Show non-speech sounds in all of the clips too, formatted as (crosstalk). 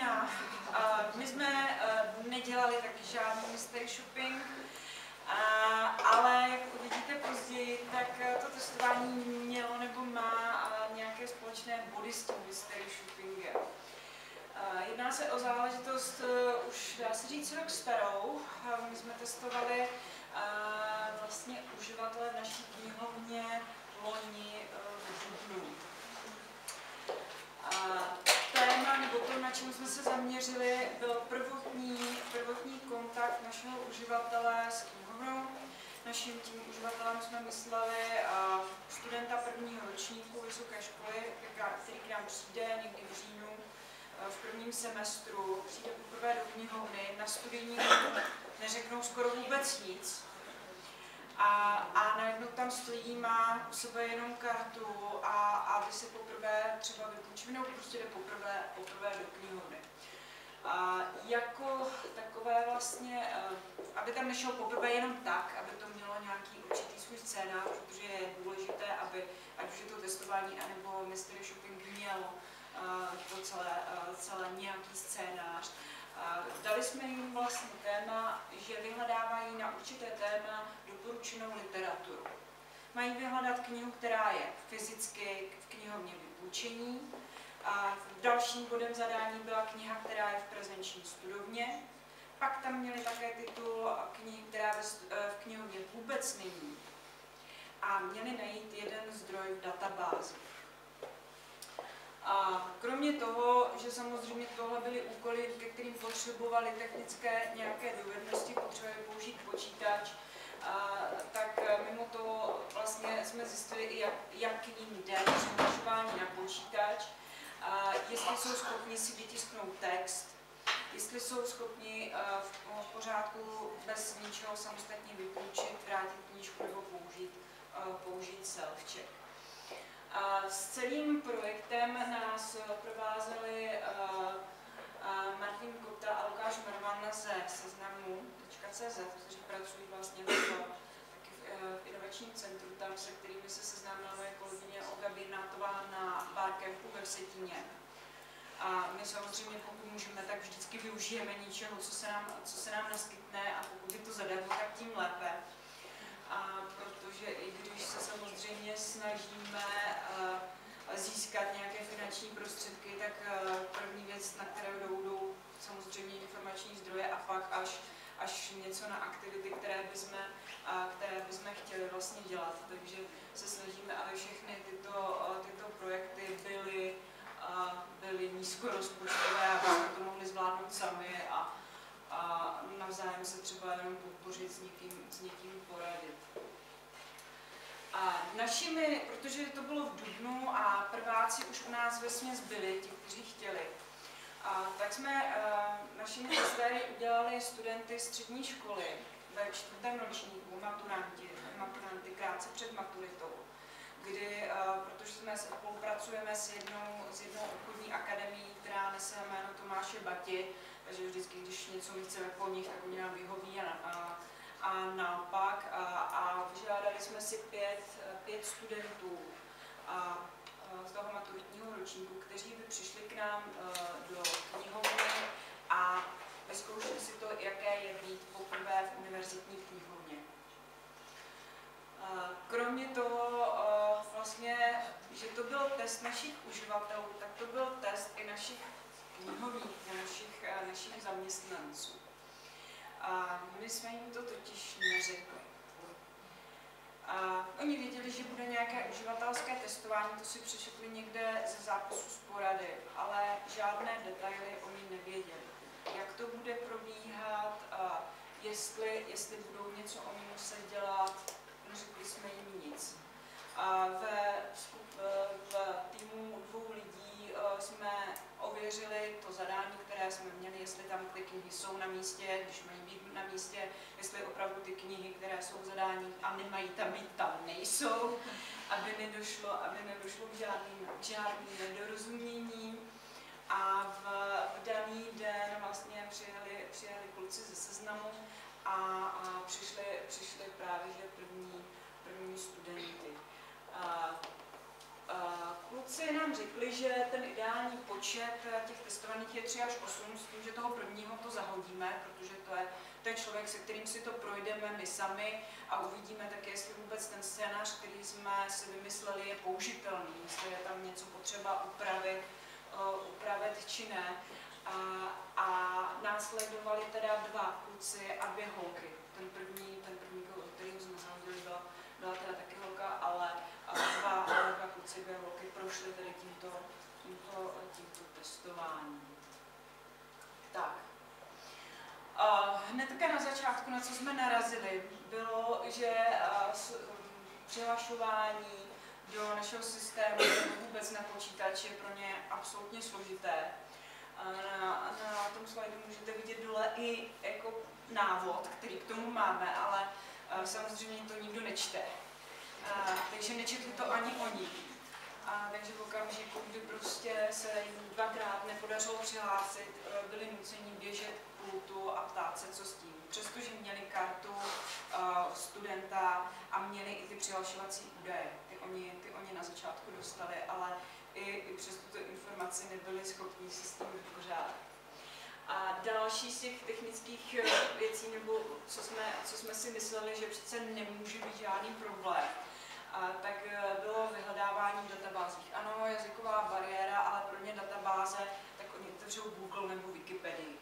Martina. My jsme nedělali taky žádný mystery shopping, ale jak uvidíte později, tak to testování mělo nebo má nějaké společné body s tím mystery shoppingem. Jedná se o záležitost už, dá se říct, rok starou. My jsme testovali vlastně uživatele v naší knihovně loni v dubnu téma, nebo to, na čem jsme se zaměřili, byl prvotní, prvotní kontakt našeho uživatele s knihovnou. Naším tím uživatelem jsme mysleli studenta prvního ročníku vysoké školy, který k nám přijde někdy v říjnu v prvním semestru, přijde poprvé do knihovny, na studijní neřeknou skoro vůbec nic, a, a najednou tam stojí, má u sebe jenom kartu a, a vy si poprvé třeba vypůjčí, nebo prostě jde poprvé, poprvé do knihovny. A jako takové vlastně, eh, aby tam nešel poprvé jenom tak, aby to mělo nějaký určitý svůj scénář, protože je důležité, aby ať už je to testování, anebo mystery shopping mělo eh, to celé, eh, celé nějaký scénář. Dali jsme jim vlastně téma, že vyhledávají na určité téma doporučenou literaturu. Mají vyhledat knihu, která je fyzicky v knihovně vypůjčení. A dalším bodem zadání byla kniha, která je v prezenční studovně. Pak tam měli také titul knihy, která v knihovně vůbec není. A měli najít jeden zdroj v databázi. A kromě toho, že samozřejmě tohle byly úkoly, ke kterým potřebovali technické nějaké dovednosti, potřebovali použít počítač, a, tak mimo toho vlastně jsme zjistili i, jak, jak k ním jde přehlašování na počítač, a jestli jsou schopni si vytisknout text, jestli jsou schopni v pořádku bez ničeho samostatně vypůjčit, vrátit knížku nebo použít, použít self-check. S celým projektem nás provázeli Martin Kota a Lukáš Marvan ze seznamu.cz, kteří pracují vlastně v, taky v inovačním centru, tam se kterými se seznámila moje kolegyně Olga Birnátová na Barcampu ve Vsetíně. A my samozřejmě, pokud můžeme, tak vždycky využijeme něčeho, co se nám, co se nám naskytne a pokud je to zadarmo, tak tím lépe a protože i když se samozřejmě snažíme eh, získat nějaké finanční prostředky, tak eh, první věc, na které jdou, jdou samozřejmě informační zdroje a pak až, až něco na aktivity, které bychom, které bychom chtěli vlastně dělat. Takže se snažíme, aby všechny tyto, eh, tyto projekty byly, byly nízkorozpočtové, aby jsme to mohli zvládnout sami a, a navzájem se třeba jenom podpořit s někým, s někým poradit. A našimi, protože to bylo v Dubnu a prváci už u nás ve směs byli, ti, kteří chtěli, a tak jsme uh, našimi testéry udělali studenty střední školy ve čtvrtém ročníku, maturanti, maturanty krátce před maturitou, kdy, uh, protože jsme spolupracujeme s jednou, s jednou obchodní akademií, která nese jméno Tomáše Bati, takže vždycky, když něco my chceme po nich, tak oni nám vyhoví a, a, a naopak. A, a vyžádali jsme si pět, pět studentů a, a z toho maturitního ročníku, kteří by přišli k nám do knihovny a vyzkoušeli si to, jaké je být poprvé v univerzitní knihovně. Kromě toho, vlastně, že to byl test našich uživatelů, tak to byl test i našich knihovních, našich, eh, našich zaměstnanců. A my jsme jim to totiž neřekli. A oni věděli, že bude nějaké uživatelské testování, to si přečetli někde ze zápisu z porady, ale žádné detaily oni nevěděli. Jak to bude probíhat, a jestli, jestli budou něco oni muset dělat, neřekli jsme jim nic. A ve, v týmu dvou lidí jsme ověřili to zadání, které jsme měli, jestli tam ty knihy jsou na místě, když mají být na místě, jestli opravdu ty knihy, které jsou v zadání a nemají tam být, tam nejsou, (laughs) aby nedošlo, aby nedošlo k žádným, žádným nedorozuměním. A v, v daný den vlastně přijeli, přijeli kluci ze seznamu a, a přišli, přišli právě že první, první studenty. A, a, kluci nám řekli, že ten ideální počet těch testovaných je 3 až 8, s tím, že toho prvního to zahodíme, protože to je, je člověk, se kterým si to projdeme my sami a uvidíme také, jestli vůbec ten scénář, který jsme si vymysleli, je použitelný, jestli je tam něco potřeba upravit, uh, upravit či ne. A, a následovali teda dva kluci a dvě holky. Ten ten první, který jsme zahodili, byla, byla teda taky holka, ale dva, dvě holky prošly tedy tímto, tímto, tímto testováním. Tak. A hned také na začátku, na co jsme narazili, bylo, že přihlašování do našeho systému vůbec na počítači je pro ně absolutně složité. Na, na tom slajdu můžete vidět dole i jako návod, který k tomu máme, ale samozřejmě to nikdo nečte. Takže nečetli to ani oni. A takže v okamžiku, kdy prostě se jim dvakrát nepodařilo přihlásit, e, byli nuceni běžet k pultu a ptát se, co s tím. Přestože měli kartu uh, studenta a měli i ty přihlašovací údaje. Ty oni, ty oni na začátku dostali, ale i, i přes tuto informaci nebyli schopni se s tím vypořádat. A další z těch technických e, věcí, nebo co jsme, co jsme si mysleli, že přece nemůže být žádný problém, tak e, bylo vyhledávání v databázích. Ano, jazyková bariéra, ale pro ně databáze, tak oni otevřou Google nebo Wikipedii.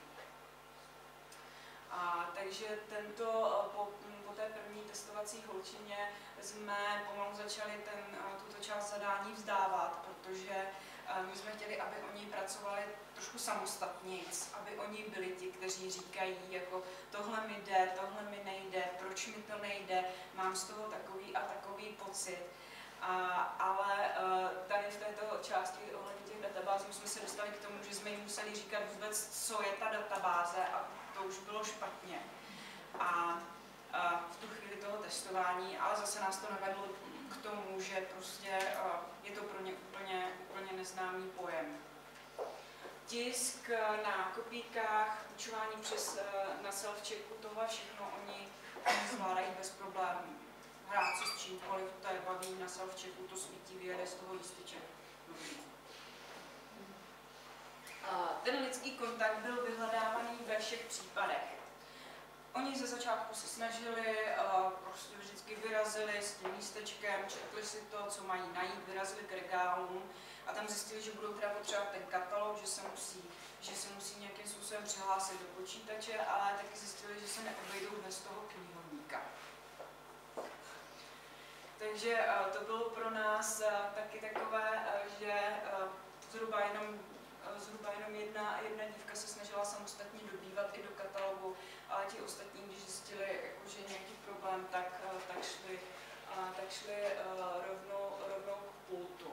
A, takže tento, e, po, po té první testovací holčině jsme pomalu začali ten, e, tuto část zadání vzdávat, protože my jsme chtěli, aby oni pracovali trošku samostatně, aby oni byli ti, kteří říkají, jako tohle mi jde, tohle mi nejde, proč mi to nejde, mám z toho takový a takový pocit. A, ale uh, tady v této části ohledně těch databází jsme se dostali k tomu, že jsme jim museli říkat vůbec, co je ta databáze a to už bylo špatně. A uh, v tu chvíli toho testování, ale zase nás to navedlo k tomu, že prostě uh, je to pro ně úplně, úplně neznámý pojem tisk na kopíkách, učování přes na self-checku, tohle všechno oni, zvládají bez problémů. Hrát si s čímkoliv, to je baví, na self-checku to svítí, vyjede z toho lističe. Ten lidský kontakt byl vyhledávaný ve všech případech. Oni ze začátku se snažili, prostě vždycky vyrazili s tím lístečkem, četli si to, co mají najít, vyrazili k regálům, a tam zjistili, že budou teda potřebovat ten katalog, že se musí, že se musí nějakým způsobem přihlásit do počítače, ale taky zjistili, že se neobejdou bez toho knihovníka. Takže uh, to bylo pro nás uh, taky takové, uh, že zhruba jenom zhruba jenom jedna, jedna dívka se snažila samostatně dobývat i do katalogu, ale ti ostatní, když zjistili, jako, že je nějaký problém, tak, tak šli, tak šli rovnou, rovnou k pultu.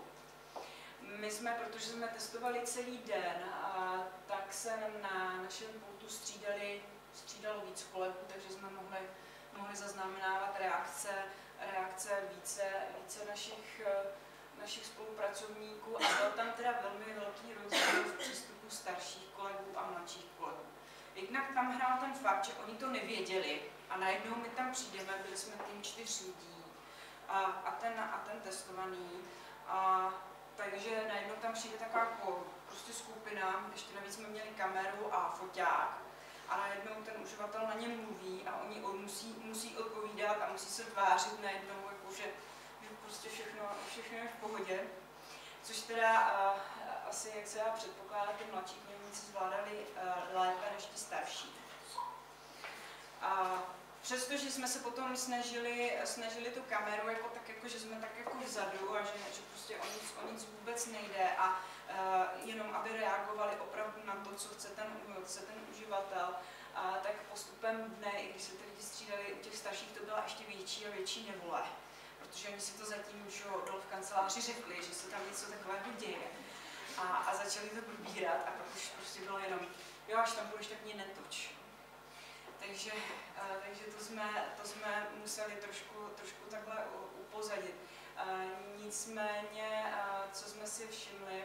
My jsme, protože jsme testovali celý den, tak se na našem pultu střídali, střídalo víc kolegů, takže jsme mohli, mohli zaznamenávat reakce, reakce více, více našich, našich spolupracovníků. A byl tam teda velmi velký rozdíl v přístupu starších kolegů a mladších kolegů. Jednak tam hrál ten fakt, že oni to nevěděli a najednou my tam přijdeme, byli jsme tým čtyř lidí a, a, ten, a ten testovaný a takže najednou tam přijde taková jako prostě skupina, ještě navíc jsme měli kameru a foťák a najednou ten uživatel na ně mluví a oni musí, musí odpovídat a musí se tvářit najednou, jako že, že prostě všechno, všechno je v pohodě. Což teda uh, asi, jak se dá předpokládat, ty mladší knihovníci zvládali uh, lépe než ti starší. A přestože jsme se potom snažili, snažili tu kameru, jako tak jako, že jsme tak jako vzadu a že, že prostě o nic, o nic vůbec nejde a uh, jenom aby reagovali opravdu na to, co chce ten, chce ten uživatel, a tak postupem dne, i když se ty lidi střídali, u těch starších to byla ještě větší a větší nevole. Protože oni si to zatím už v kanceláři řekli, že se tam něco takového děje. A, a začali to probírat a pak už prostě bylo jenom, jo, až tam budeš, tak mě netoč. Takže, uh, takže to, jsme, to jsme museli trošku, trošku takhle upozadit. Nicméně, co jsme si všimli,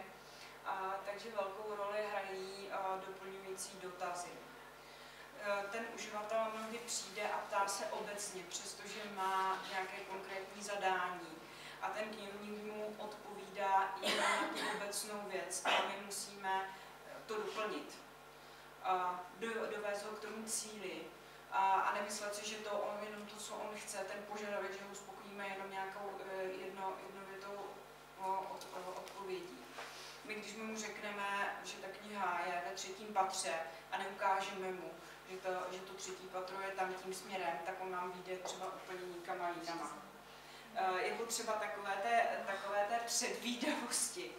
takže velkou roli hrají doplňující dotazy. Ten uživatel mnohdy přijde a ptá se obecně, přestože má nějaké konkrétní zadání a ten knihovník mu odpoví odpovídá jenom na tu obecnou věc a my musíme to doplnit. A do, dovést ho k tomu cíli a, a nemyslet si, že to on jenom to, co on chce, ten požadavek, že ho uspokojíme jenom nějakou eh, jedno, jednovětou od, odpovědí. My když my mu řekneme, že ta kniha je ve třetím patře a neukážeme mu, že to, že to třetí patro je tam tím směrem, tak on nám vyjde třeba úplně nikam jinama. Eh, je potřeba takové té, takové té předvídavosti,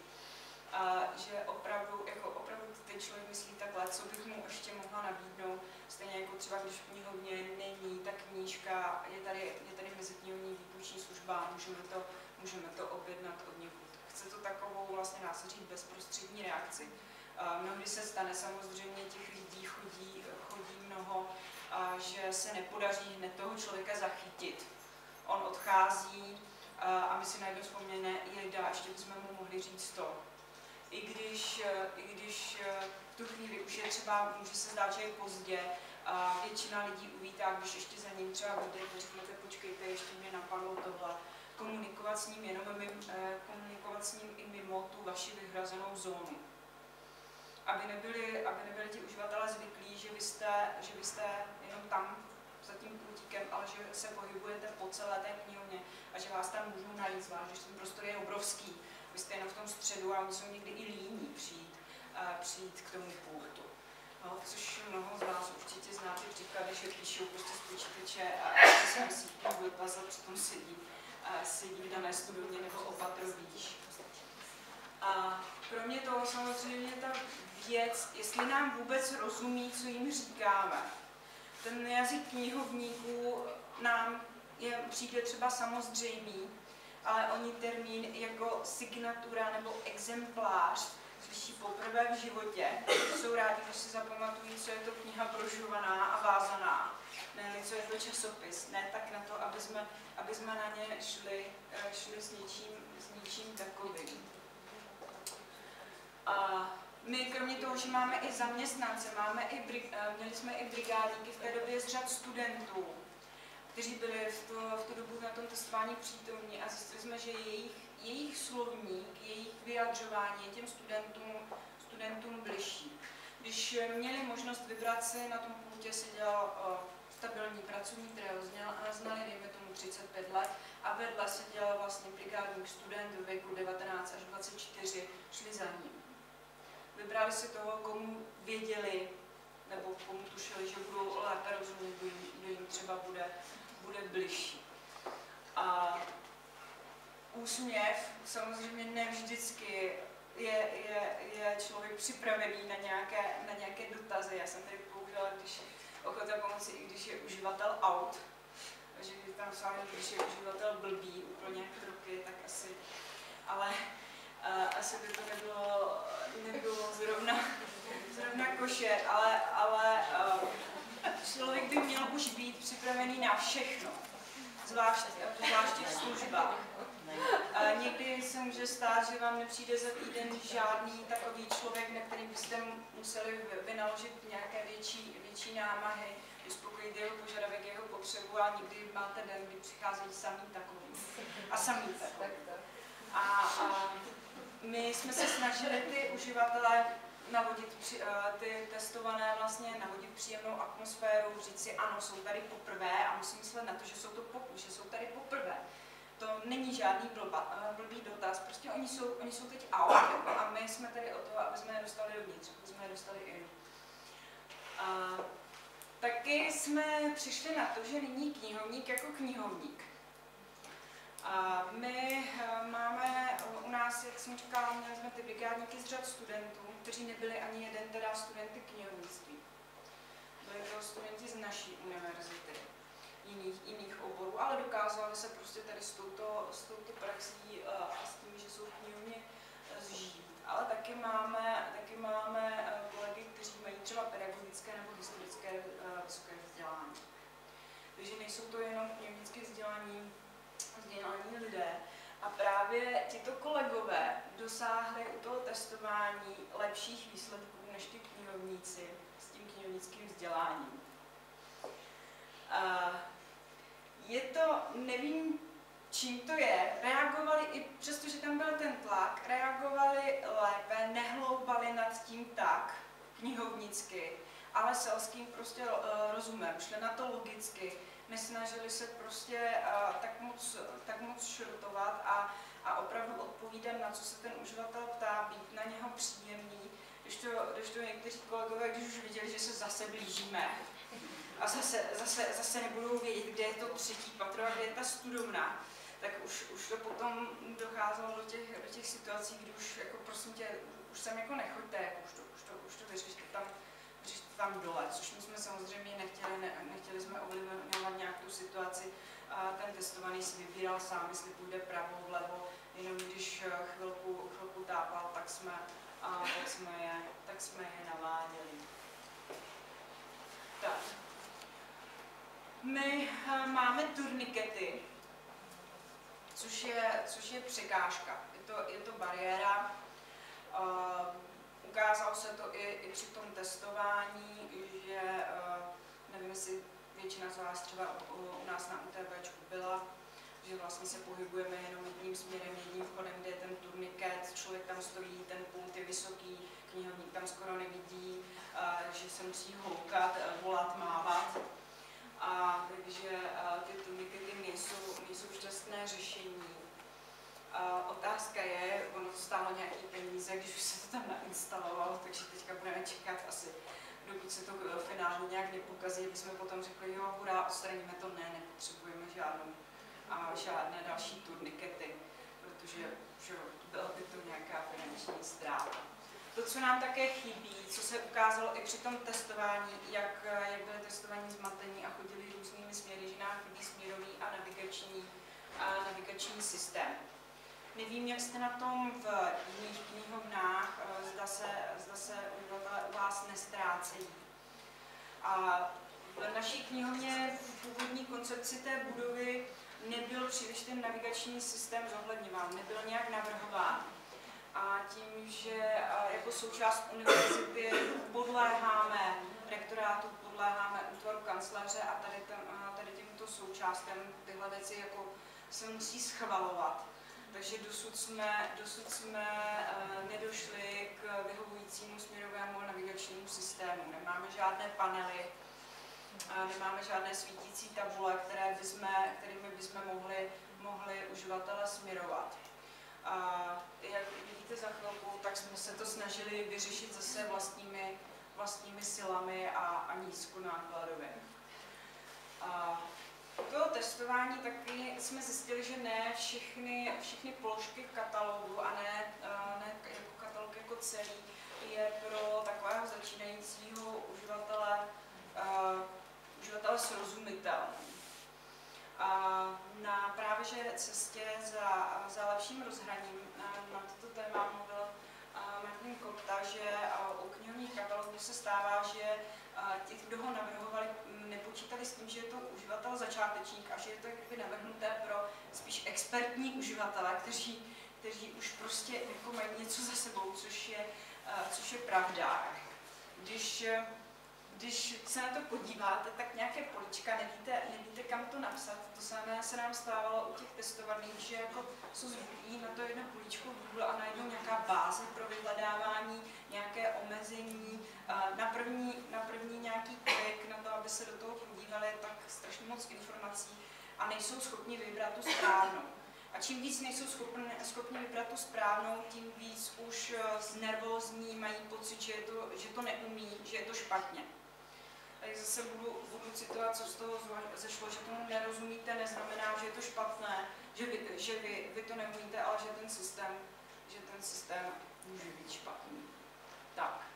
že opravdu, jako opravdu ten člověk myslí takhle, co bych mu ještě mohla nabídnout, stejně jako třeba když v knihovně není ta knížka, je tady, je tady meziknihovní výpůjční služba, můžeme to, můžeme to objednat od někud. Chce to takovou vlastně dá říct bezprostřední reakci. Mnohdy se stane samozřejmě, těch lidí chodí, chodí mnoho, že se nepodaří hned toho člověka zachytit. On odchází a my si najednou vzpomněne, jejda, ještě bychom mu mohli říct to i když, eh, i když eh, v tu chvíli už je třeba, může se zdát, že je pozdě, a většina lidí uvítá, když ještě za ním třeba bude, řeknete, počkejte, ještě mě napadlo tohle. Komunikovat s ním jenom mimo, eh, komunikovat s ním i mimo tu vaši vyhrazenou zónu. Aby nebyli, aby nebyli ti uživatelé zvyklí, že vy, jste, že vy jste jenom tam za tím pultíkem, ale že se pohybujete po celé té knihovně a že vás tam můžou najít, zvlášť, když ten prostor je obrovský vy jste jenom v tom středu a jsou někdy i líní přijít, přijít k tomu pultu. No, což mnoho z vás určitě znáte příklady, že píšou prostě z počítače a se musí vypazat, přitom sedí, a sedí v dané studovně nebo opatro výš. A kromě toho samozřejmě ta věc, jestli nám vůbec rozumí, co jim říkáme. Ten jazyk knihovníků nám je, přijde třeba samozřejmý, ale oni termín jako signatura nebo exemplář slyší poprvé v životě. Jsou rádi, když si zapamatují, co je to kniha brožovaná a vázaná, ne co je to časopis, ne tak na to, aby jsme, aby jsme na ně šli, eh, šli s, něčím, s něčím takovým. A my kromě toho, že máme i zaměstnance, máme i, eh, měli jsme i brigádníky v té době z řad studentů, kteří byli v, to, v tu dobu na tom testování přítomní a zjistili jsme, že jejich, jejich slovník, jejich vyjadřování je těm studentům, studentům bližší. Když měli možnost vybrat si, na tom pultě seděl stabilní pracovník, kterého znali, dejme tomu 35 let, a vedle seděl vlastně brigádník student ve věku 19 až 24, šli za ním. Vybrali si toho, komu věděli, nebo komu tušili, že budou lépe rozumět, kdo jim třeba bude bude bližší. A úsměv samozřejmě ne vždycky je, je, je člověk připravený na nějaké, na nějaké dotazy. Já jsem tady použila, když ochota pomoci, i když je uživatel aut, že tam s vámi, když je uživatel blbý úplně kroky, tak asi, ale uh, asi by to nebylo, nebylo zrovna, zrovna koše, ale, ale uh, člověk by měl už být připravený na všechno, zvlášť, zvláště v službách. A někdy se může stát, že vám nepřijde za týden žádný takový člověk, na který byste museli vynaložit nějaké větší, větší námahy, uspokojit jeho požadavek, jeho potřebu a někdy máte den, kdy přicházejí samý takový. A samý takový. A, a my jsme se snažili ty uživatele navodit při, uh, ty testované vlastně, navodit příjemnou atmosféru, říct si ano, jsou tady poprvé a musím myslet na to, že jsou to pokus, že jsou tady poprvé. To není žádný blba, uh, blbý dotaz, prostě oni jsou, oni jsou teď out a my jsme tady o to, aby jsme je dostali dovnitř, aby jsme je dostali in. Uh, taky jsme přišli na to, že není knihovník jako knihovník. A my eh, máme u nás, jak jsem říkala, měli jsme ty brigádníky z řad studentů, kteří nebyli ani jeden teda studenty knihovnictví. Byli to studenti z naší univerzity, jiných, jiných oborů, ale dokázali se prostě tady s touto, s touto praxí eh, a s tím, že jsou knihovně eh, zžít. Ale taky máme, taky máme kolegy, kteří mají třeba pedagogické nebo historické vysoké vzdělání. Takže nejsou to jenom knihovnické vzdělání vzdělaní lidé. A právě tito kolegové dosáhli u toho testování lepších výsledků než ti knihovníci s tím knihovnickým vzděláním. Je to, nevím, čím to je, reagovali i přestože tam byl ten tlak, reagovali lépe, nehloubali nad tím tak knihovnicky, ale selským prostě uh, rozumem, šli na to logicky, nesnažili se prostě uh, tak, moc, tak moc šrotovat a, a opravdu odpovídat, na co se ten uživatel ptá, být na něho příjemný, když to, když to někteří kolegové, když už viděli, že se zase blížíme, a zase, zase, zase nebudou vědět, kde je to třetí patro a kde je ta studovna, tak už, už to potom docházelo do těch, do těch situací, kdy už jako prosím tě, už sem jako nechoďte, už to, už to, už to vyřešte tam, tam dole, což my jsme samozřejmě nechtěli, ne, nechtěli jsme ovlivňovat nějakou situaci a ten testovaný si vybíral sám, jestli půjde pravo, vlevo, jenom když eh, chvilku, chvilku tápal, tak jsme, a, tak jsme je, tak jsme je naváděli. Tak. My uh, máme turnikety, což je, což je překážka. Je to, je to bariéra. Uh, ukázalo se to i, i při tom testování, že uh, nevím, jestli většina z vás třeba u, u nás na UTB byla, že vlastně se pohybujeme jenom jedním směrem, jedním vchodem, kde je ten turniket, člověk tam stojí, ten pult je vysoký, knihovník tam skoro nevidí, uh, že se musí houkat, volat, mávat. A takže ty turnikety nejsou, nejsou šťastné řešení. Otázka je, ono to stálo nějaký peníze, když už se to tam nainstalovalo, takže teďka budeme čekat asi, dokud se to finálně nějak nepokazí, aby jsme potom řekli, jo, hurá, odstraníme to, ne, nepotřebujeme žádnou a žádné další turnikety, protože že, byla by to nějaká finanční ztráta. To, co nám také chybí, co se ukázalo i při tom testování, jak, jak byly testovaní zmatení a chodili různými směry, že nám chybí směrový a navigační, a navigační systém. Nevím, jak jste na tom v jiných knihovnách, eh, zda se, zda se u vás nestrácejí. A v naší knihovně v původní koncepci té budovy nebyl příliš ten navigační systém zohledňován, nebyl nějak navrhován a tím, že jako součást univerzity podléháme rektorátu, podléháme útvaru kancléře a tady, ten, tady těmto součástem tyhle věci jako se musí schvalovat. Takže dosud jsme, dosud jsme nedošli k vyhovujícímu směrovému navigačnímu systému. Nemáme žádné panely, nemáme žádné svítící tabule, které bychom, kterými bychom mohli, mohli uživatele směrovat. A jak vidíte za chvilku, tak jsme se to snažili vyřešit zase vlastními, vlastními silami a, a nízkonákladově. A toho testování taky jsme zjistili, že ne všechny, všechny položky katalogu a ne, ne jako katalog jako celý je pro takového začínajícího uživatele, uh, uživatele srozumitelný. A na právě že cestě za, za lepším rozhraním na, na toto téma mluvil Martin Kopta, že u knihovních katalogů se stává, že ti, kdo ho navrhovali, nepočítali s tím, že je to uživatel začátečník a že je to jakoby navrhnuté pro spíš expertní uživatele, kteří, kteří už prostě jako mají něco za sebou, což je, což je pravda. Když když se na to podíváte, tak nějaké polička, nevíte, nevíte kam to napsat. To samé se nám stávalo u těch testovaných, že jako jsou zvyklí na to jedno políčko Google a najednou nějaká báze pro vyhledávání, nějaké omezení, na první, na první nějaký klik na to, aby se do toho podívali, tak strašně moc informací a nejsou schopni vybrat tu správnou. A čím víc nejsou schopni, schopni vybrat tu správnou, tím víc už eh, znervózní, mají pocit, že, je to, že to neumí, že je to špatně. Zase budu, budu citovat, co z toho zešlo, že tomu nerozumíte, neznamená, že je to špatné, že vy, že vy, vy to neumíte, ale že ten systém, že ten systém může být špatný. Tak.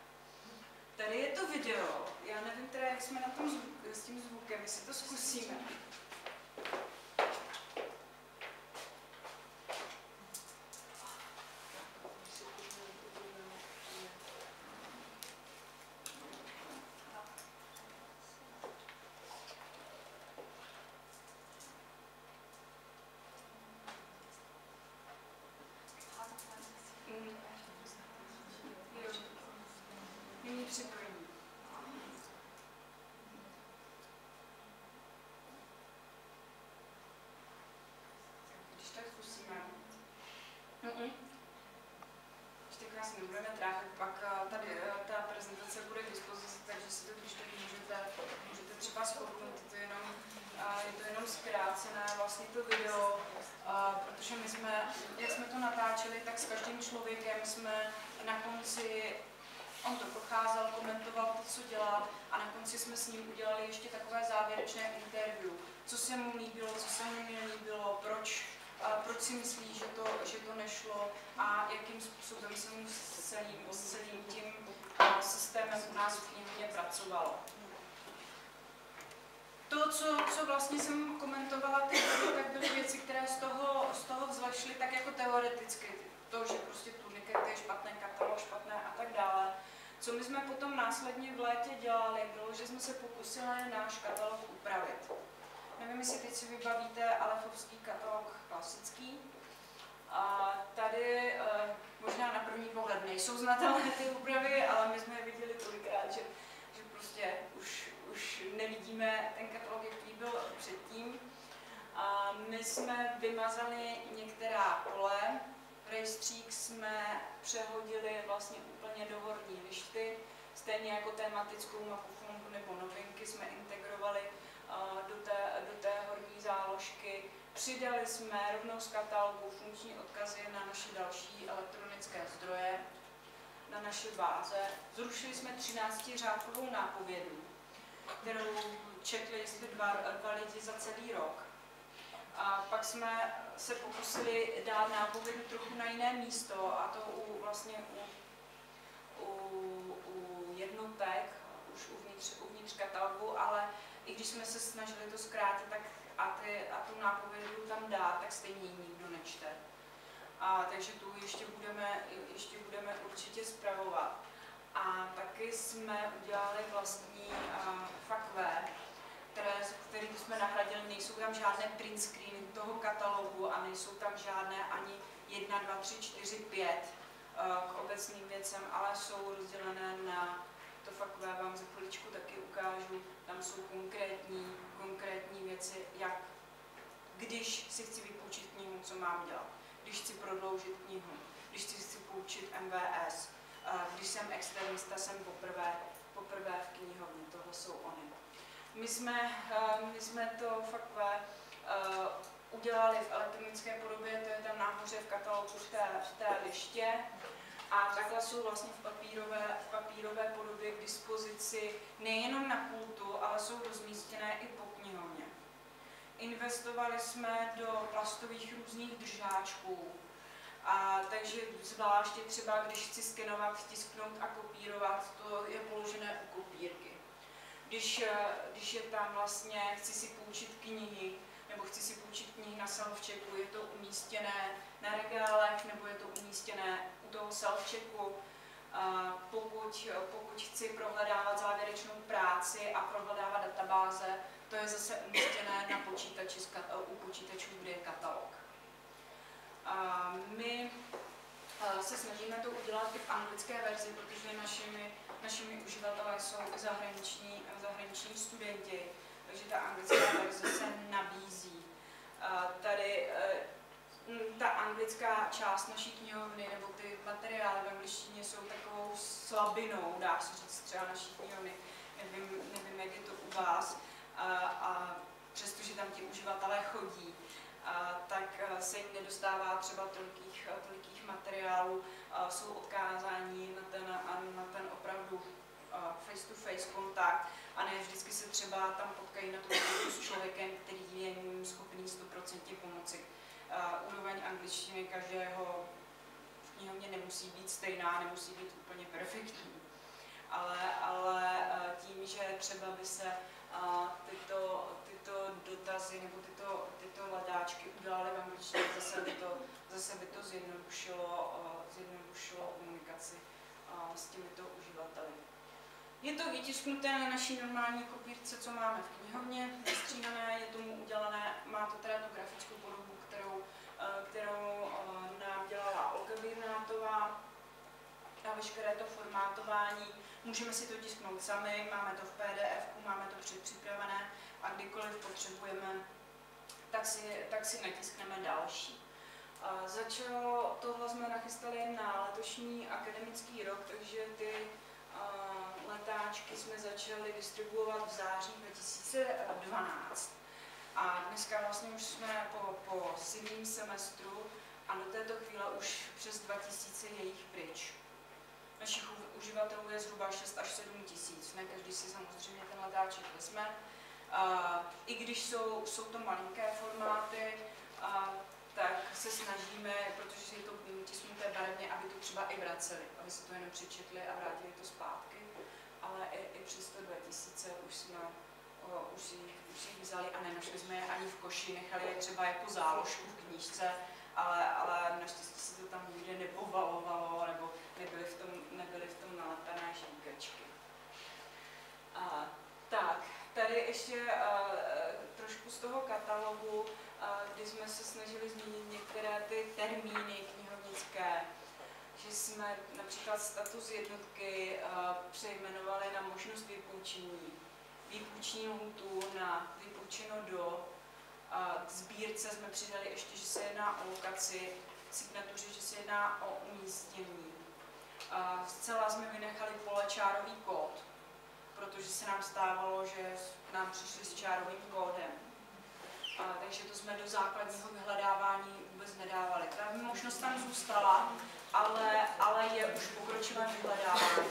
Tady je to video. Já nevím teda, jak jsme na tom zvuk, s tím zvukem, si to zkusíme. Jsme na konci On to procházel, komentoval to, co dělá a na konci jsme s ním udělali ještě takové závěrečné interview. Co se mu líbilo, co se mu nelíbilo, proč, proč si myslí, že to, že to nešlo a jakým způsobem se mu s celým, s celým tím systémem u nás v knihovně pracovalo. To, co, co vlastně jsem komentovala ty tak byly věci, které z toho, z toho vzlešly tak jako teoreticky. To, že prostě turniket je špatné, katalog špatné a tak dále. Co my jsme potom následně v létě dělali, bylo, že jsme se pokusili náš katalog upravit. Nevím, jestli teď si vybavíte Alefovský katalog klasický. A tady e, možná na první pohled nejsou znatelné ty úpravy, ale my jsme je viděli tolikrát, že, že prostě už, už nevidíme ten katalog, jaký byl předtím. A my jsme vymazali některá pole, rejstřík jsme přehodili vlastně úplně do horní lišty, stejně jako tematickou mapu fondu nebo novinky jsme integrovali do té, do té horní záložky. Přidali jsme rovnou z katalogu funkční odkazy na naše další elektronické zdroje, na naše báze. Zrušili jsme 13 řádkovou nápovědu, kterou četli jestli dva, dva lidi za celý rok. A pak jsme se pokusili dát nápovědu trochu na jiné místo, a to u, vlastně u, u, u jednotek, už uvnitř, uvnitř katalogu, ale i když jsme se snažili to zkrátit tak a, ty, a tu nápovědu tam dát, tak stejně nikdo nečte. A, takže tu ještě budeme, ještě budeme určitě zpravovat. A taky jsme udělali vlastní fakvé, které, který jsme nahradili, nejsou tam žádné print screen toho katalogu a nejsou tam žádné ani 1, 2, 3, 4, 5 k obecným věcem, ale jsou rozdělené na to fakt vám za chviličku taky ukážu. Tam jsou konkrétní, konkrétní věci, jak když si chci vypůjčit knihu, co mám dělat, když chci prodloužit knihu, když si chci půjčit MVS, když jsem externista, jsem poprvé, poprvé v knihovně, tohle jsou oni. My jsme, my jsme to fakt udělali v elektronické podobě, to je tam nahoře v katalogu v té, v té liště. A takhle jsou vlastně v papírové, v papírové podobě k dispozici nejenom na pultu, ale jsou rozmístěné i po knihovně. Investovali jsme do plastových různých držáčků, a takže zvláště třeba, když chci skenovat, tisknout a kopírovat, to je položené u kopírky. Když, když je tam vlastně, chci si půjčit knihy, nebo chci si půjčit knihy na self-checku, je to umístěné na regálech, nebo je to umístěné u toho self-checku. Pokud, pokud chci prohledávat závěrečnou práci a prohledávat databáze, to je zase umístěné na počítači, u počítačů, kde je katalog. My se snažíme to udělat i v anglické verzi, protože našimi, našimi uživateli jsou zahraniční, zahraniční studenti, takže ta anglická verze se nabízí. Tady e, ta anglická část naší knihovny nebo ty materiály v angličtině jsou takovou slabinou, dá se říct, třeba naší knihovny. Nevím, nevím jak je to u vás. A, a přestože tam ti uživatelé chodí, tak e, se jim nedostává třeba tolikých, tolikých materiálů, a jsou odkázáni na ten, na ten opravdu face-to-face -face kontakt a ne vždycky se třeba tam potkají na tom s člověkem, který je jim schopný 100% pomoci. Úroveň angličtiny každého v knihovně nemusí být stejná, nemusí být úplně perfektní. Ale, ale tím, že třeba by se tyto, tyto dotazy nebo tyto, tyto hledáčky udělaly v angličtině, zase by to, zase by to zjednodušilo, zjednodušilo komunikaci s těmito uživateli. Je to vytisknuté na naší normální kopírce, co máme v knihovně, vystříhané, je tomu udělané, má to teda tu grafickou podobu, kterou, eh, kterou eh, nám dělala Olga Birnátová a veškeré to formátování. Můžeme si to tisknout sami, máme to v PDF, máme to předpřipravené a kdykoliv potřebujeme, tak si, tak si natiskneme další. Začalo, tohle jsme nachystali na letošní akademický rok, takže ty letáčky jsme začali distribuovat v září 2012. A dneska vlastně už jsme po, po zimním semestru a do této chvíle už přes 2000 je jich pryč. Našich uživatelů je zhruba 6 až 7 tisíc, ne každý si samozřejmě ten letáček vezme. I když jsou, jsou to malinké formáty, tak se snažíme, protože je to tisknuté barevně, aby to třeba i vraceli, aby si to jenom přečetli a vrátili to zpátky. Ale i, i přes to 2000 už jsme o, už, si, už si vzali a nenašli jsme je ani v koši, nechali je třeba jako záložku v knížce, ale, ale naštěstí se to tam nikde nepovalovalo, nebo nebyly v tom, nebyly v tom nalepené žínkačky. A, tady ještě a, trošku z toho katalogu, a, kdy jsme se snažili změnit některé ty termíny knihovnické, že jsme například status jednotky a, přejmenovali na možnost vypůjčení, výpůjční lhůtu na vypůjčeno do, k sbírce jsme přidali ještě, že se jedná o lokaci, signatuře, že se jedná o umístění. Zcela jsme vynechali pole čárový kód, protože se nám stávalo, že nám přišli s čárovým kódem. A, takže to jsme do základního vyhledávání vůbec nedávali. Ta možnost tam zůstala, ale, ale je už pokročilé vyhledávání.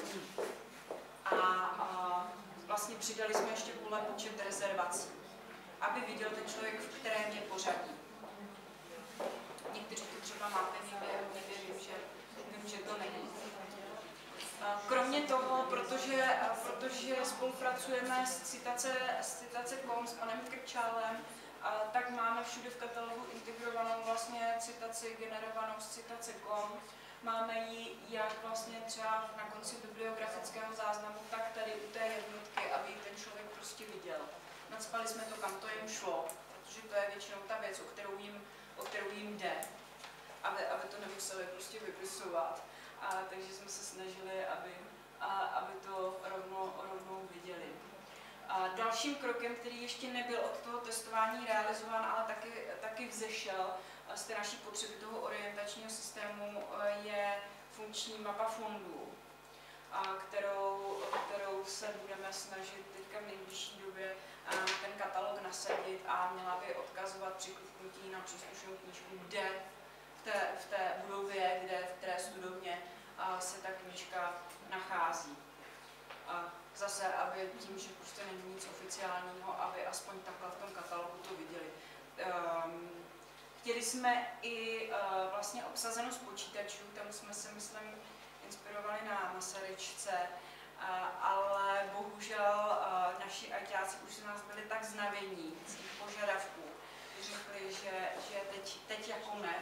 A, a vlastně přidali jsme ještě pole počet rezervací, aby viděl ten člověk, v kterém je pořadí. Někteří to třeba máte někde, někde vím, že, vím, že to není. Kromě toho, protože, spolupracujeme s citace, s citace.com s panem Krčálem, tak máme všude v katalogu integrovanou vlastně citaci generovanou z citace.com. Máme ji jak vlastně třeba na konci bibliografického záznamu, tak tady u té jednotky, aby ten člověk prostě viděl. Nadspali jsme to, kam to jim šlo, protože to je většinou ta věc, o kterou jim, o kterou jim jde, aby, aby to nemuseli prostě vypisovat a, takže jsme se snažili, aby, a, aby to rovnou, rovnou viděli. A dalším krokem, který ještě nebyl od toho testování realizován, ale taky, taky vzešel z té naší potřeby toho orientačního systému, je funkční mapa fondů, a kterou, kterou se budeme snažit teďka v nejbližší době ten katalog nasadit a měla by odkazovat při kliknutí na příslušnou knížku, kde té, v té budově, kde, v které studovně se ta knižka nachází. A zase, aby tím, že prostě není nic oficiálního, aby aspoň takhle v tom katalogu to viděli. Um, chtěli jsme i uh, vlastně obsazenost počítačů, tam jsme se, myslím, inspirovali na Masaryčce, uh, ale bohužel uh, naši ajťáci už z nás byli tak znavení z těch požadavků, řekli, že, že teď, teď jako ne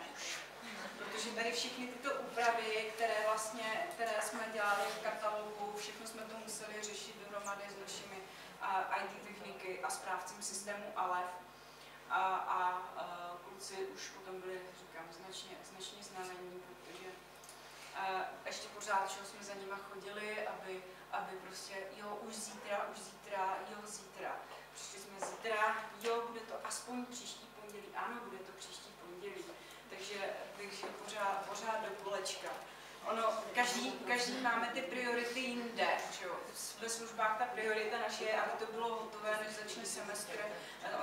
protože tady všechny tyto úpravy, které vlastně, které jsme dělali v katalogu, všechno jsme to museli řešit dohromady s našimi IT techniky a správcem systému Aleph. A, a uh, kluci už potom byli, říkám, značně, značně znamení, protože uh, ještě pořád, že jsme za nima chodili, aby, aby prostě, jo, už zítra, už zítra, jo, zítra. Přišli jsme zítra, jo, bude to aspoň příští pondělí, ano, bude to příští pondělí takže, takže pořád, pořád do kolečka. Ono, každý, každý máme ty priority jinde, že jo. Ve službách ta priorita naše je, aby to bylo hotové, než začne semestr.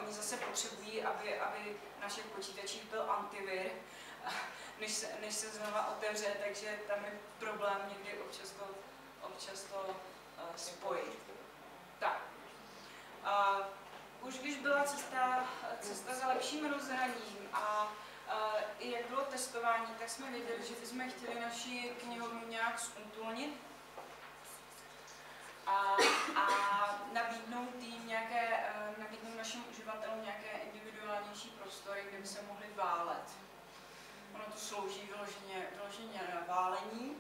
Oni zase potřebují, aby, aby na našich počítačích byl antivir, než se, než se znova otevře, takže tam je problém někdy občas to, občas to uh, spojit. Tak. Uh, už když byla cesta, cesta za lepším rozhraním a i jak bylo testování, tak jsme věděli, že bychom chtěli naši knihovnu nějak zkulturnit a, a nabídnout tým nějaké, e, nabídnout našim uživatelům nějaké individuálnější prostory, kde by se mohli válet. Ono to slouží vyloženě, vyloženě na válení,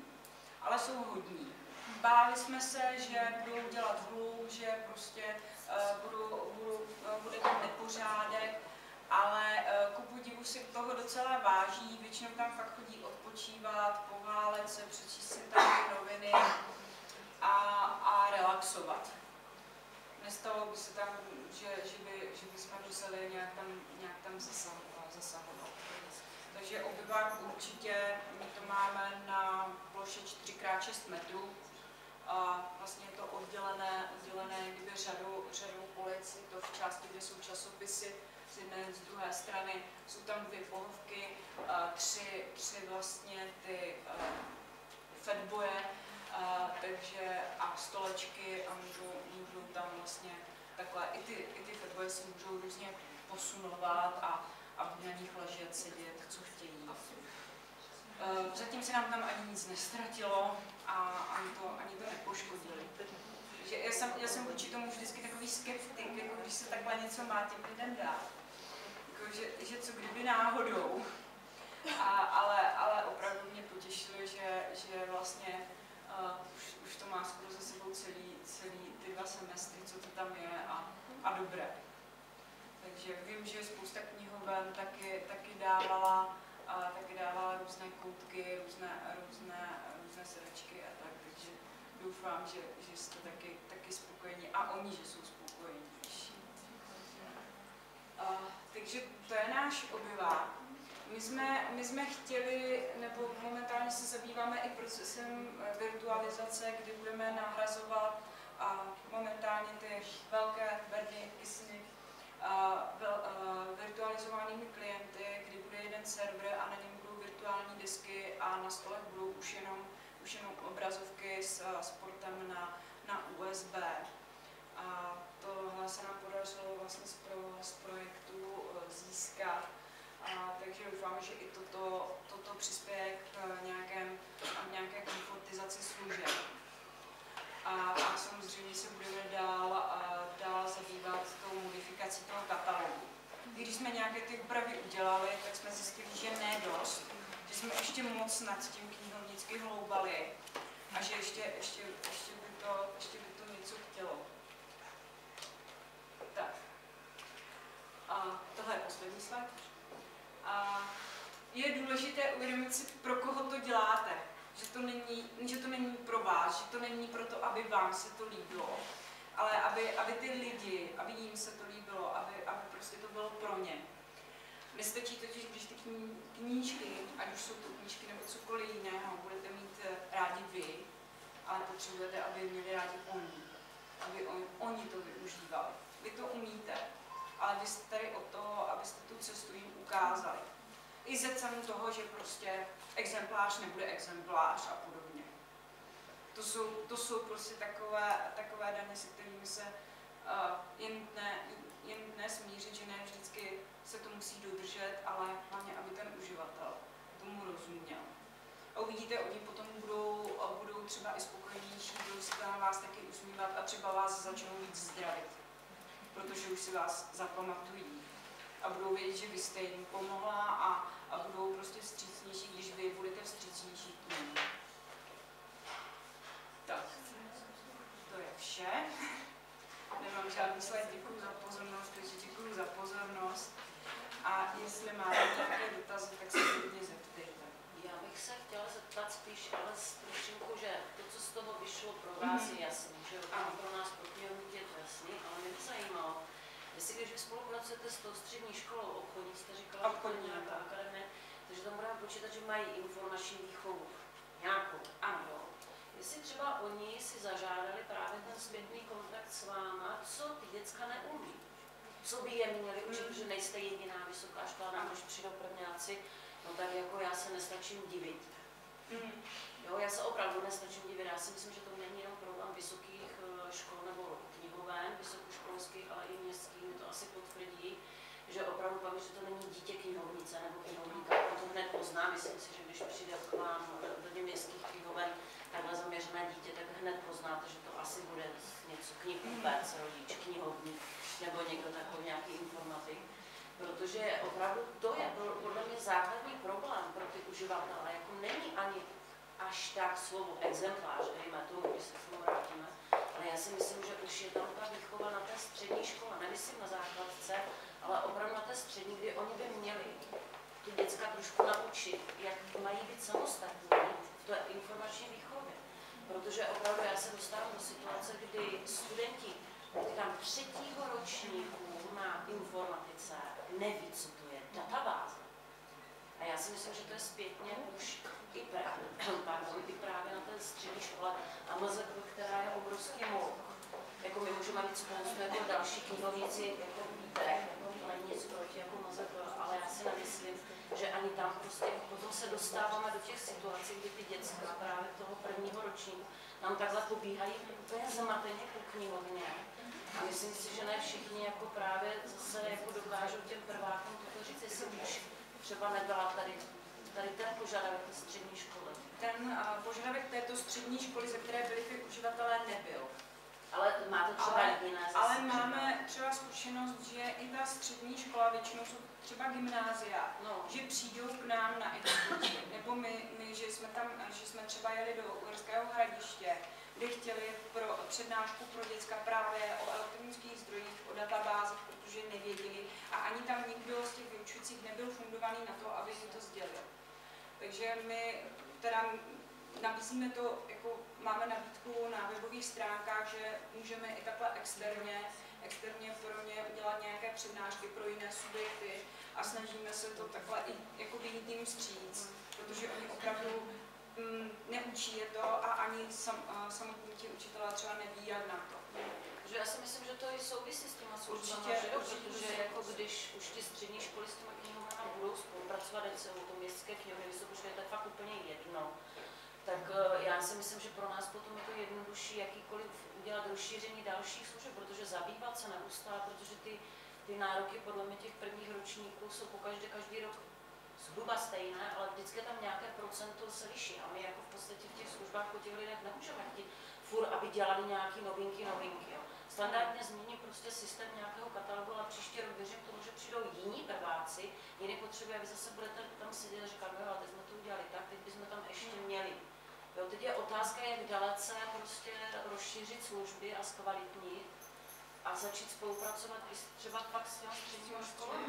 ale jsou hodní. Báli jsme se, že budou dělat hluk, že prostě uh, budou, budou, uh, bude tam nepořádek, ale uh, ku podivu si toho docela váží, většinou tam fakt chodí odpočívat, poválet se, přečíst si tam noviny a, a relaxovat. Nestalo by se tam, že, že, by, že by jsme museli nějak tam, nějak tam zasahovat. Takže obyvák určitě, my to máme na ploše 4x6 metrů, a vlastně je to oddělené, oddělené kdyby řadou, řadou polici, to v části, kde jsou časopisy, jedné, z druhé strany. Jsou tam dvě pohovky, tři, tři vlastně ty fatboje, takže a stolečky a můžou, můžou tam vlastně takhle, i ty, i ty fatboje si můžou různě posunovat a, a na nich ležet, sedět, co chtějí. Zatím se nám tam ani nic nestratilo to, ani to nepoškodili že já jsem, já jsem vůči tomu vždycky takový skeptik, jako když se takhle něco má těm lidem dát. Jako, že, že co kdyby náhodou. A, ale, ale opravdu mě potěšilo, že, že vlastně uh, už, už to má skoro za sebou celý, celý ty dva semestry, co to tam je a, a dobré. Takže vím, že spousta knihoven taky, taky dávala, a taky dávala různé koutky, různé, různé, různé sedačky a tak, doufám, že, že jste taky, taky spokojení a oni, že jsou spokojení. Uh, takže to je náš obyvák. My jsme, my jsme chtěli, nebo momentálně se zabýváme i procesem eh, virtualizace, kdy budeme nahrazovat a momentálně ty velké berny ISNY virtualizovanými klienty, kdy bude jeden server a na něm budou virtuální disky a na stolech budou už jenom už jenom obrazovky s sportem na, na USB. A tohle se nám podařilo vlastně z, pro, z projektu e, získat. A, takže doufám, že i toto, toto přispěje k nějakém, k nějaké komfortizaci služeb. A, a samozřejmě se budeme dál, a, dál zabývat tou modifikací toho katalogu. Když jsme nějaké ty úpravy udělali, tak jsme zjistili, že ne dost, že jsme ještě moc nad tím vždycky hloubali a že ještě, ještě, ještě, by, to, ještě by to něco chtělo. Tak. A tohle je poslední slide. A je důležité uvědomit si, pro koho to děláte. Že to není, že to není pro vás, že to není proto, aby vám se to líbilo, ale aby, aby ty lidi, aby jim se to líbilo, aby, aby prostě to bylo pro ně. Nestačí totiž, když ty knížky, ať už jsou to knížky nebo cokoliv jiného, budete mít eh, rádi vy, ale potřebujete, aby měli rádi oni, aby on, oni to využívali. Vy to umíte, ale vy jste tady o to, abyste tu cestu jim ukázali. I ze cenu toho, že prostě exemplář nebude exemplář a podobně. To jsou, to jsou prostě takové, takové daně, se kterými se uh, je, nutné, je nutné smířit, že ne vždycky se to musí dodržet, ale hlavně, aby ten uživatel tomu rozuměl. A uvidíte, oni potom budou, budou třeba i spokojenější, budou se na vás taky usmívat a třeba vás začnou víc zdravit, protože už si vás zapamatují a budou vědět, že vy jste jim pomohla a, a budou prostě vstřícnější, když vy budete vstřícnější k ním. Tak, to je vše. Nemám žádný slide, děkuji za pozornost, takže děkuji za pozornost. A jestli máte nějaké dotazy, tak se klidně zeptejte. Já bych se chtěla zeptat spíš, ale s trošinku, že to, co z toho vyšlo pro vás, mm-hmm. je jasný, že ano. pro nás pro je to jasný, ale mě by zajímalo, jestli když spolupracujete s tou střední školou obchodní, jste říkala, obchodní, nějaká akademie, takže tam budeme počítat, že mají informační výchovu. Nějakou. Ano. Jo. Jestli třeba oni si zažádali právě ten zpětný kontakt s váma, co ty děcka neumí co by je měli učit, protože nejste jediná vysoká škola, nám když přijdou prvňáci, no tak jako já se nestačím divit. Mm. Jo, já se opravdu nestačím divit, já si myslím, že to není jenom problém vysokých eh, škol nebo knihoven, vysokoškolských, ale i městských, mi to asi potvrdí, že opravdu pak, že to není dítě knihovnice nebo knihovníka, to hned pozná, myslím si, že když přijde k vám do městských knihoven takhle zaměřené dítě, tak hned poznáte, že to asi bude něco knihkupec, rodič, knihovník nebo někdo takový nějaký informatik, protože opravdu to je podle mě základní problém pro ty uživatele, jako není ani až tak slovo exemplář, dejme tomu, když se k tomu vrátíme, ale já si myslím, že už je tam ta výchova na té střední škole, nemyslím na základce, ale opravdu na té střední, kdy oni by měli ty děcka trošku naučit, jak mají být samostatní v té informační výchově. Protože opravdu já se dostávám do situace, kdy studenti tam třetího ročníku na informatice neví, co to je databáze. A já si myslím, že to je zpětně už i právě, (clears throat) pardon, i právě na té střední škole a MZP, která je obrovský mohl. Jako my můžeme mít spoustu jako další knihovníci, jako víte, jako nic proti jako mazatela, ale já si nemyslím, že ani tam prostě potom se dostáváme do těch situací, kdy ty děcka právě toho prvního ročníku nám takhle pobíhají úplně zmateně po knihovně. A myslím si, že ne všichni jako právě zase jako dokážou těm prvákům toto říct, jestli už třeba nebyla tady, tady ten požadavek střední školy. Ten uh, požadavek této střední školy, ze které byli ty uživatelé, nebyl. Ale máte třeba Ale- jiné zase. Ale máme třeba zkušenost, že i ta střední škola, většinou jsou třeba gymnázia, No, že přijdou k nám na exkurzi, nebo my, my že jsme tam, že jsme třeba jeli do Uherského hradiště, kde chtěli pro přednášku pro děcka právě o elektronických zdrojích, o databázích, protože nevěděli a ani tam nikdo z těch vyučujících nebyl fundovaný na to, aby jim to sdělil. Takže my teda nabízíme to, jako máme nabídku na webových stránkách, že můžeme i takhle externě, externě pro ně udělat nějaké přednášky pro jiné subjekty a snažíme se to takhle i jako vyjít jim vstříc, protože oni opravdu neučí je to a ani sam, samotní ti učitelé třeba neví, jak na to. že já si myslím, že to i souvisí s těma službama, Určitě, že jo? určitě protože jako když už ty střední školy s těma knihovnami budou spolupracovat, ať se o to městské knihovny, to je fakt úplně jedno, tak eh, já si myslím, že pro nás potom je to jednodušší jakýkoliv udělat rozšíření dalších služeb, protože zabývat se neustále, protože ty, ty nároky podle mě těch prvních ročníků jsou pokaždé každý rok zhruba stejné, ale vždycky tam nějaké procento se liší a my jako v podstatě v těch službách po těch lidech nemůžeme chtít furt, aby dělali nějaké novinky, novinky. Jo. Standardně změní prostě systém nějakého katalogu, ale příští rok věřím tomu, že přijdou jiní prváci, jiný potřebuje, a vy zase budete tam sedět a říkat, jo, ale teď jsme to udělali tak, teď bychom tam ještě měli. Jo, teď je otázka, jak dalece prostě rozšířit služby a zkvalitnit a začít spolupracovat i třeba pak s těma středníma školami.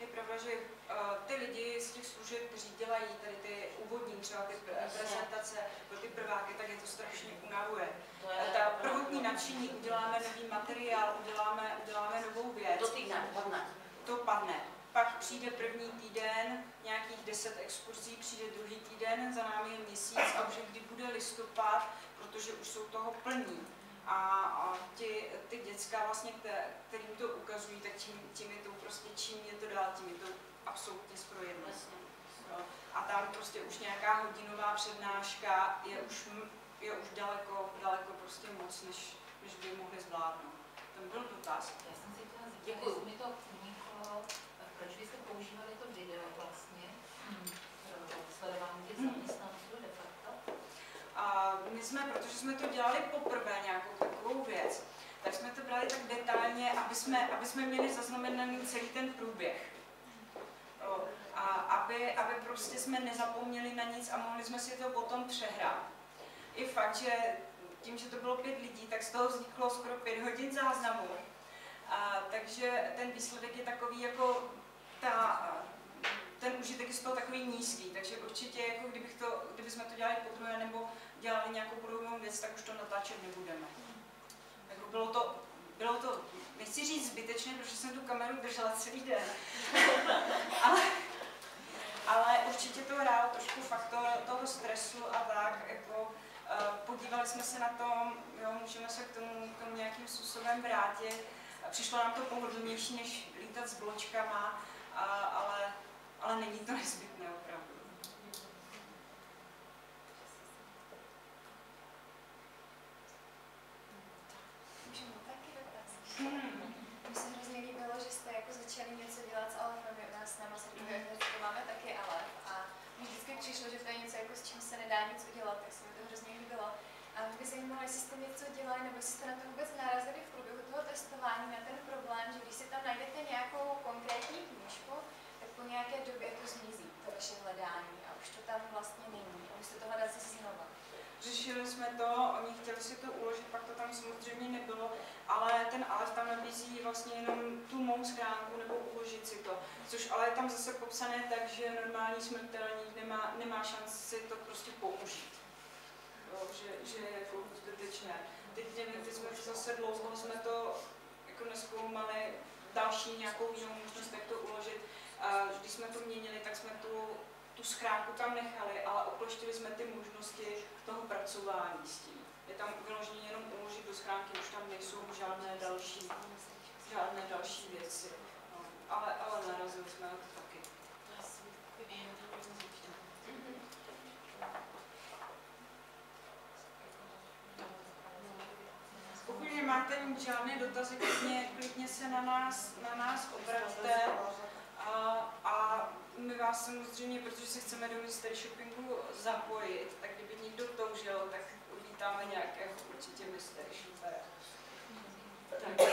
Je pravda, že uh, ty lidi z těch služeb, kteří dělají tady ty úvodní třeba ty pre- prezentace pro ty prváky, tak je to strašně unavuje. To je Ta prvotní nadšení, uděláme nový materiál, uděláme, uděláme novou věc, do týdne, padne. to padne. Pak přijde první týden, nějakých 10 exkurzí, přijde druhý týden, za námi je měsíc a už kdy bude listopad, protože už jsou toho plní. A, a ti, ty děcka vlastně, kterým to ukazují, tak tím, tím je to prostě, čím je to dál, tím je to absolutně skoro jedno. Jo. A tam prostě už nějaká hodinová přednáška je už, je už daleko, daleko prostě moc, než, než by mohli zvládnout. Tam byl dotaz. Já jsem si chtěla zeptat, jestli mi to uniklo, proč vy jste používali to video vlastně pro sledování těch Hmm. zaměstnanců? A my jsme, protože jsme to dělali poprvé nějakou takovou věc, tak jsme to brali tak detailně, aby jsme, aby jsme měli zaznamenaný celý ten průběh. A aby, aby prostě jsme nezapomněli na nic a mohli jsme si to potom přehrát. I fakt, že tím, že to bylo pět lidí, tak z toho vzniklo skoro pět hodin záznamů. A, takže ten výsledek je takový jako ta, ten užitek je z toho takový nízký, takže určitě, jako kdybych to, kdyby jsme to dělali po druhé nebo dělali nějakou podobnou věc, tak už to natáčet nebudeme. Jako bylo to, bylo to, nechci říct zbytečně, protože jsem tu kameru držela celý den, (laughs) ale, ale určitě to hrálo trošku faktor toho stresu a tak, jako eh, podívali jsme se na to, jo, můžeme se k tomu, k tomu nějakým způsobem vrátit. Přišlo nám to pohodlnější, než lítat s bločkama, a, ale, ale není to nezbytné opravdu. Hmm. Mně se hrozně líbilo, že jste jako začali něco dělat s Alefem, u nás na Masarykově univerzitě máme taky Alef a mně vždycky přišlo, že to je něco, jako s čím se nedá nic udělat, tak se mi to hrozně líbilo. A mě by zajímalo, jestli jste něco dělali, nebo jestli jste na to vůbec narazili v průběhu toho testování na ten problém, že když si tam najdete nějakou konkrétní knížku, tak po nějaké době to zmizí, to vaše hledání a už to tam vlastně není. A musíte to hledat zase znova. Řešili jsme to, oni chtěli si to uložit, pak to tam samozřejmě nebylo, ale ten Alef tam nabízí vlastně jenom tu mou schránku nebo uložit si to. Což ale je tam zase popsané tak, že normální smrtelník nemá, nemá šanci to prostě použít. Jo, že, že je jako zbytečné. Teď, teď jsme zase dlouho jsme to jako neskoumali další nějakou jinou možnost, jak to uložit. A když jsme to měnili, tak jsme tu, tu schránku tam nechali, ale oploštili jsme ty možnosti toho pracování s tím. Je tam vyloženě jenom uložit do schránky, už tam nejsou žádné další, žádné další věci. No. ale, ale narazili jsme na to taky. Pokud nemáte žádné dotazy, klidně, klidně se na nás, na nás obraťte a, a my vás samozřejmě, protože se chceme do mystery shoppingu zapojit, tak kdyby někdo toužil, tak uvítáme nějakého určitě mystery shoppera. Tak.